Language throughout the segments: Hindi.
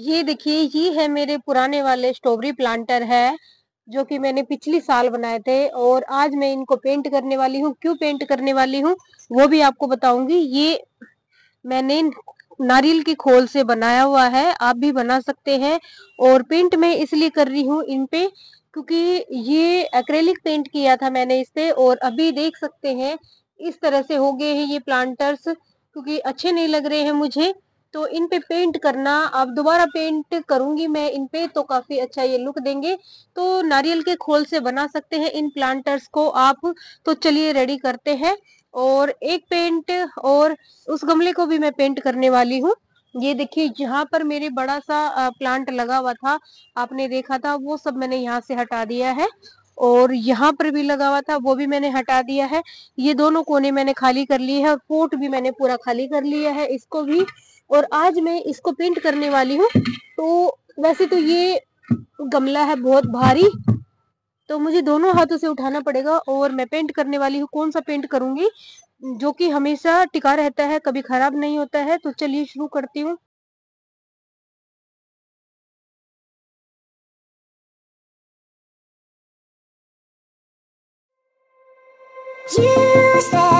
ये देखिए, ये है मेरे पुराने वाले स्ट्रॉबेरी प्लांटर है, जो कि मैंने पिछली साल बनाए थे और आज मैं इनको पेंट करने वाली हूँ। क्यों पेंट करने वाली हूँ? वो भी आपको बताऊँगी। ये मैंने नारियल की खोल से बनाया हुआ है, आप भी बना सकते हैं और पेंट मैं इसलिए कर रही हूँ इन पे क्योंकि ये एक्रेलिक पेंट किया था मैंने इस पे और अभी देख सकते हैं, इस तरह से हो गए हैं ये प्लांटर्स क्योंकि अच्छे नहीं लग रहे हैं मुझे। तो इन पे पेंट करना, अब दोबारा पेंट करूँगी मैं इन पे तो काफ़ी अच्छा ये लुक देंगे। तो नारियल के खोल से बना सकते हैं इन प्लांटर्स को आप। तो चलिए रेडी करते हैं। और एक पेंट और उस गमले को भी मैं पेंट करने वाली हूँ। ये देखिए जहाँ पर मेरे बड़ा सा प्लांट लगा हुआ था। आपने देखा था, वो सब मैंने यहाँ से हटा दिया है। और यहाँ पर भी लगा हुआ था, वो भी मैंने हटा दिया है। ये दोनों कोने मैंने खाली कर लिए है और पोट भी मैंने पूरा खाली कर लिया है। इसको भी और आज मैं इसको पेंट करने वाली हूँ। तो वैसे तो ये गमला है बहुत भारी तो मुझे दोनों हाथों से उठाना पड़ेगा और मैं पेंट करने वाली हूँ। कौन सा पेंट करूँगी? जो कि हमेशा टिका रहता है, कभी खराब नहीं होता है। तो चलिए शुरू करती हूँ। You said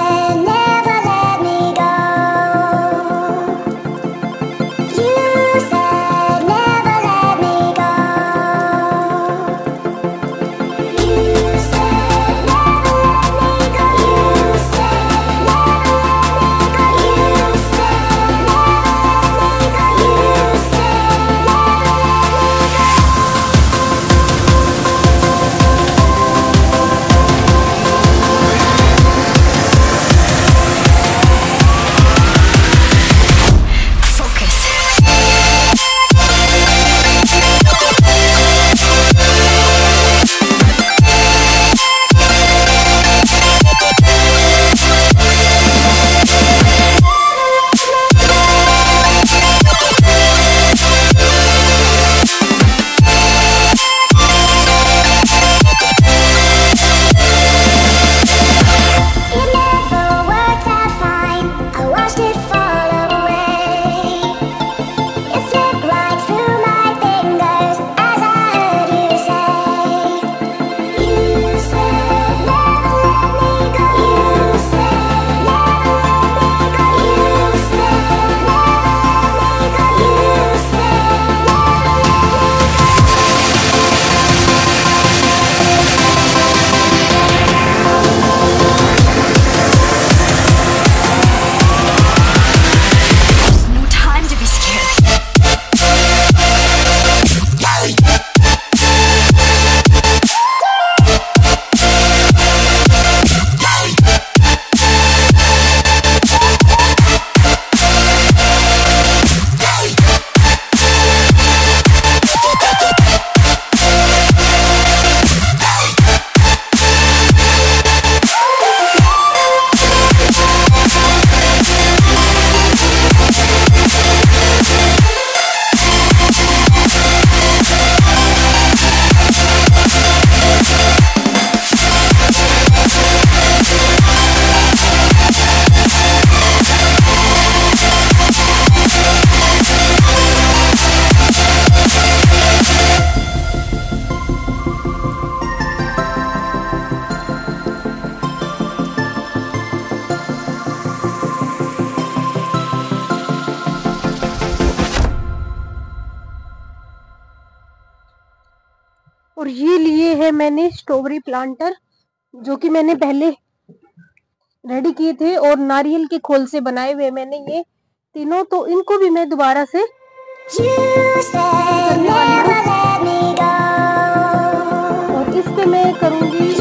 और ये लिए है मैंने स्ट्रॉबेरी प्लांटर जो कि मैंने पहले रेडी किए थे और नारियल के खोल से बनाए हुए मैंने ये तीनों तो इनको भी मैं दोबारा से और इस पे मैं करूँगी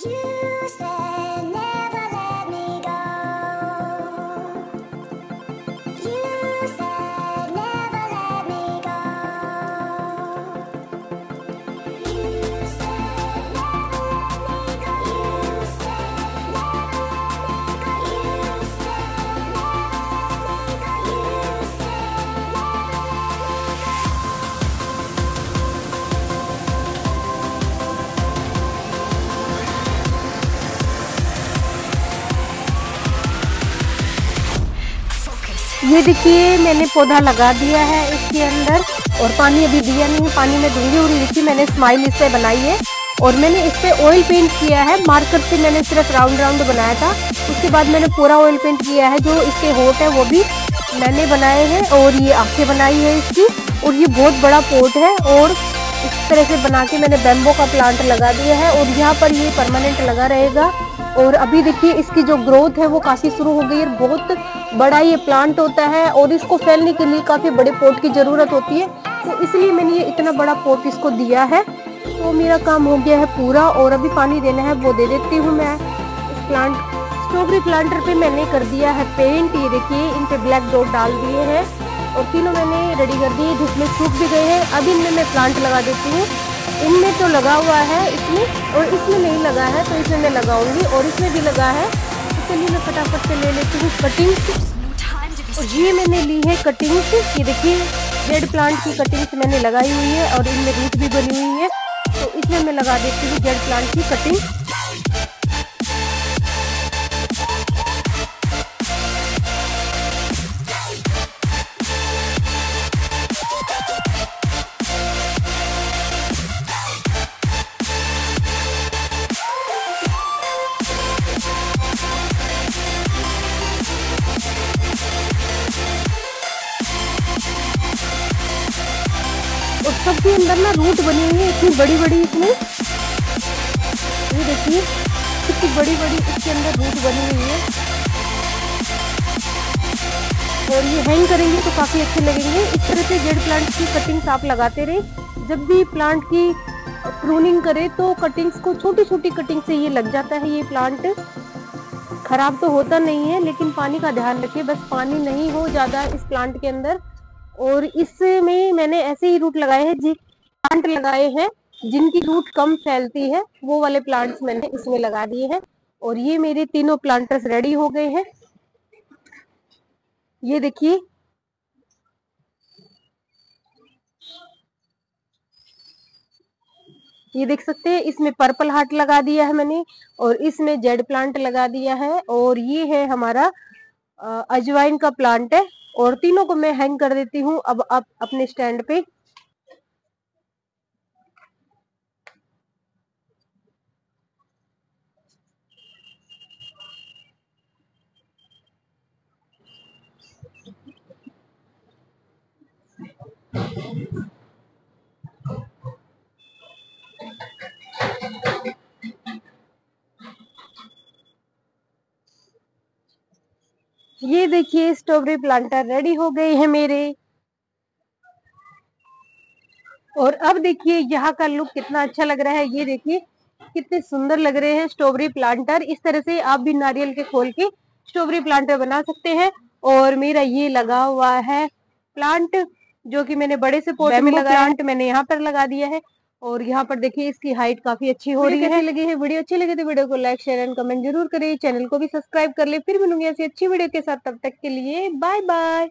You said ये देखिए, मैंने पौधा लगा दिया है इसके अंदर और पानी अभी दिया नहीं है, पानी में दूँगी और देखिए, मैंने स्माइल इससे बनाई है और मैंने इस पर ऑयल पेंट किया है। मार्कर से मैंने सिर्फ़ राउंड राउंड बनाया था। उसके बाद मैंने पूरा ऑयल पेंट किया है, जो इसके होट है, वो भी मैंने बनाए हैं और ये आँखें बनाई है इसकी। और ये बहुत बड़ा पोट है और इस तरह से बना के मैंने बेम्बो का प्लांट लगा दिया है और यहाँ पर ये परमानेंट लगा रहेगा। और अभी देखिए इसकी जो ग्रोथ है वो काफ़ी शुरू हो गई है। बहुत बड़ा ये प्लांट होता है और इसको फैलने के लिए काफ़ी बड़े पोट की ज़रूरत होती है। तो इसलिए मैंने ये इतना बड़ा पोट इसको दिया है। तो मेरा काम हो गया है पूरा और अभी पानी देना है वो दे देती हूँ मैं। इस प्लांट स्ट्रॉबेरी प्लांटर पे मैंने कर दिया है पेंट ये देखिए, इन पे ब्लैक डॉट डाल दिए हैं। और तीनों मैंने रेडी कर दिए, धूप में सूख भी गए हैं। अब इनमें मैं प्लांट लगा देती हूँ। इनमें तो लगा हुआ है इसमें, और इसमें नहीं लगा है तो इसमें मैं लगाऊँगी, और इसमें भी लगा है। तो चलिए मैं फटाफट से ले लेती हूँ कटिंग और ये मैंने ली है कटिंग ये देखिए रेड प्लांट की कटिंग मैंने लगाई हुई है, और इनमें रूट भी बनी हुई है। तो इसमें मैं लगा देती हूँ जेड प्लांट की कटिंग सबके अंदर ना रूट बनी हुई है, इतनी बड़ी बड़ी इसमें ये देखिए कितनी बड़ी बड़ी इसके अंदर रूट बनी हुई है। और ये हैंग करेंगे तो काफ़ी अच्छे लगेंगे। इस तरह से जेड प्लांट की कटिंग्स आप लगाते रहे। जब भी प्लांट की प्रूनिंग करे तो कटिंग्स को छोटी छोटी कटिंग से ये लग जाता है ये प्लांट खराब तो होता नहीं है, लेकिन पानी का ध्यान रखिए बस पानी नहीं हो ज़्यादा इस प्लांट के अंदर। और इसमें मैंने ऐसे ही रूट लगाए हैं जी प्लांट लगाए हैं, जिनकी रूट कम फैलती है, वो वाले प्लांट्स मैंने इसमें लगा दिए हैं। और ये मेरे तीनों प्लांटर्स रेडी हो गए हैं। ये देखिए। ये देख सकते हैं, इसमें पर्पल हार्ट लगा दिया है मैंने, और इसमें जेड प्लांट लगा दिया है। और ये है हमारा अजवाइन का प्लांट है। और तीनों को मैं हैंग कर देती हूँ। अब आप अपने स्टैंड पे। ये देखिए स्ट्रॉबेरी प्लांटर रेडी हो गए हैं मेरे। और अब देखिए यहाँ का लुक कितना अच्छा लग रहा है। ये देखिए कितने सुंदर लग रहे हैं स्ट्रॉबेरी प्लांटर। इस तरह से आप भी नारियल के खोल के स्ट्रॉबेरी प्लांटर बना सकते हैं। और मेरा ये लगा हुआ है प्लांट जो कि मैंने बड़े से पौधे में लगा प्लांट मैंने यहाँ पर लगा दिया है। और यहाँ पर देखिए इसकी हाइट काफ़ी अच्छी हो रही है। कैसी लगी है? वीडियो अच्छी लगी तो वीडियो को लाइक शेयर एंड कमेंट ज़रूर करें। चैनल को भी सब्सक्राइब कर ले। फिर मिलूँगी ऐसी अच्छी वीडियो के साथ। तब तक के लिए बाय बाय